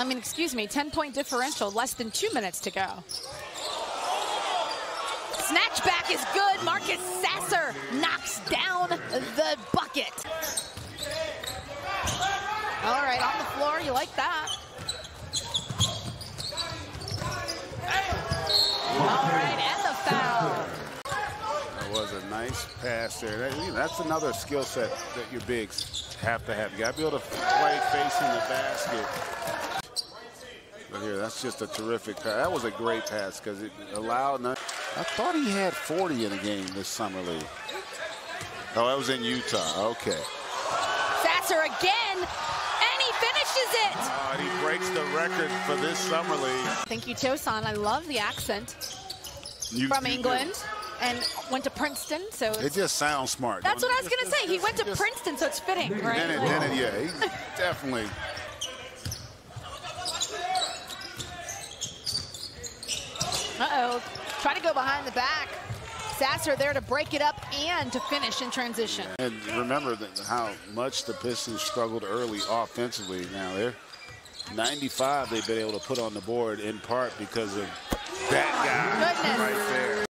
I mean, excuse me, 10-point differential, less than two minutes to go. Snatchback is good. Marcus Sasser knocks down the bucket. All right, on the floor, you like that. All right, and the foul. That was a nice pass there. That, that's another skill set that your bigs have to have. You got to be able to play facing the basket. That's just a terrific pass. That was a great pass because it allowed. None. I thought he had 40 in a game this summer league. Oh, that was in Utah. Okay. Sasser again, and he finishes it. Uh, he breaks the record for this summer league. Thank you, Tosan. I love the accent You- from you England and went to Princeton, so It just sounds smart. that's what I was going to say. He went to Princeton, so it's fitting, right? Then it, then it, yeah, he definitely. Uh-oh. Try to go behind the back. Sasser there to break it up and to finish in transition. And remember that how much the Pistons struggled early offensively. Now they're 95 they've been able to put on the board in part because of that guy Goodness. right